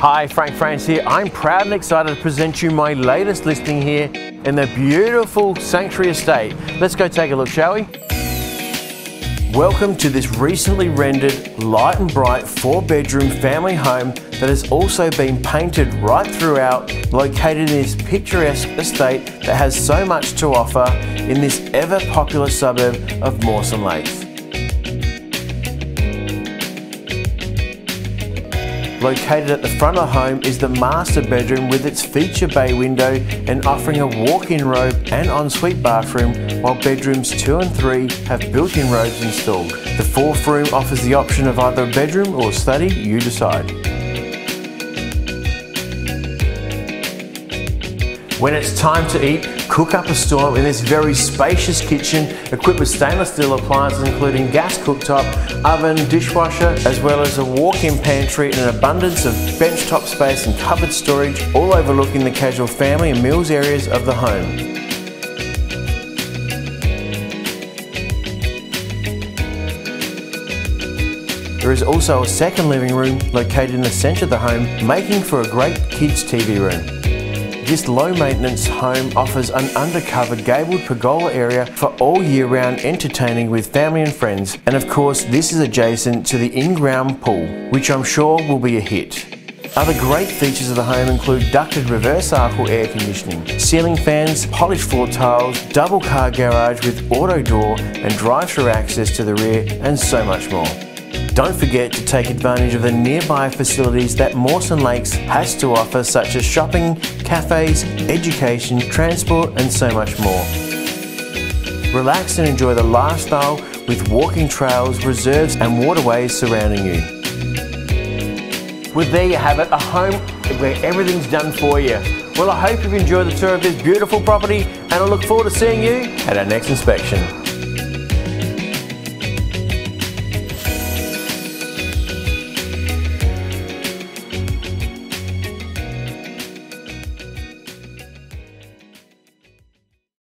Hi, Frank Franze here. I'm proud and excited to present you my latest listing here in the beautiful Sanctuary Estate. Let's go take a look, shall we? Welcome to this recently rendered, light and bright four bedroom family home that has also been painted right throughout, located in this picturesque estate that has so much to offer in this ever popular suburb of Mawson Lakes. Located at the front of the home is the master bedroom with its feature bay window and offering a walk-in robe and ensuite bathroom, while bedrooms 2 and 3 have built-in robes installed. The fourth room offers the option of either a bedroom or study, you decide. When it's time to eat, cook up a storm in this very spacious kitchen equipped with stainless steel appliances including gas cooktop, oven, dishwasher, as well as a walk-in pantry and an abundance of benchtop space and cupboard storage, all overlooking the casual family and meals areas of the home. There is also a second living room located in the centre of the home, making for a great kids TV room. This low maintenance home offers an undercover gabled pergola area for all year round entertaining with family and friends. And of course, this is adjacent to the in-ground pool, which I'm sure will be a hit. Other great features of the home include ducted reverse cycle air conditioning, ceiling fans, polished floor tiles, double car garage with auto door and drive-through access to the rear and so much more. Don't forget to take advantage of the nearby facilities that Mawson Lakes has to offer such as shopping, cafes, education, transport and so much more. Relax and enjoy the lifestyle with walking trails, reserves and waterways surrounding you. Well there you have it, a home where everything's done for you. Well I hope you've enjoyed the tour of this beautiful property and I look forward to seeing you at our next inspection.